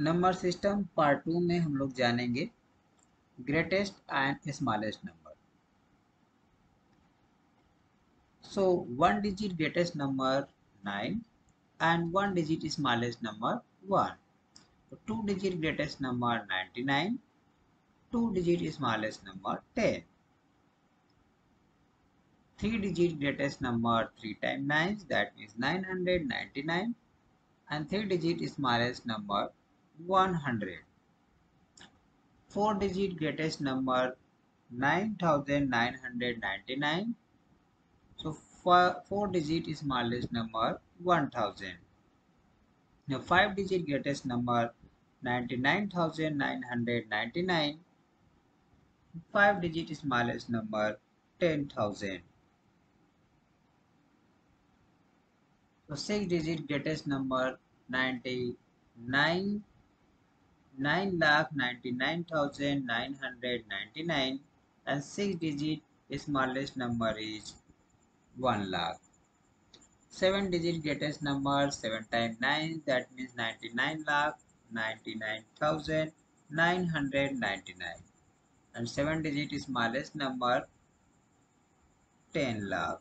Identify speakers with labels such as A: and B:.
A: Number system part two में हम लोग जानेंगे greatest and smallest number so one digit greatest number nine and one digit smallest number one two digit greatest number ninety nine two digit smallest number ten three digit greatest number three time nine that means 999 and three digit smallest number 100. 4 digit greatest number 9999. So 4 digit is smallest number 1000. Now 5 digit greatest number 99999. 5 digit is smallest number 10000. So 6 digit greatest number 99 9 lakh 99,999 and 6 digit smallest number is 1 lakh. 7 digit greatest number 7 times 9 that means 99 lakh 99,999 and 7 digit smallest number 10 lakh.